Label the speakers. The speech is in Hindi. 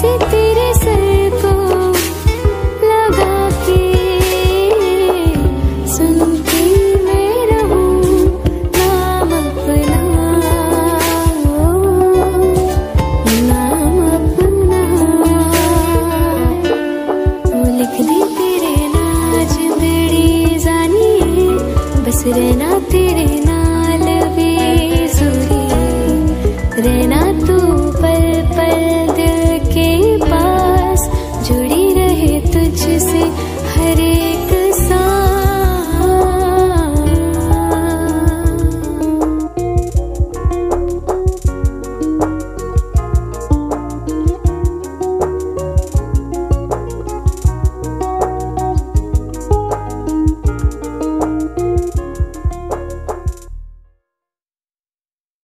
Speaker 1: तेरे सर को लगा के अपना। नाम तेरे नाच बेड़ी जानिए बस रहना तेरे नाल भी सूरी रहना तुझसे हरे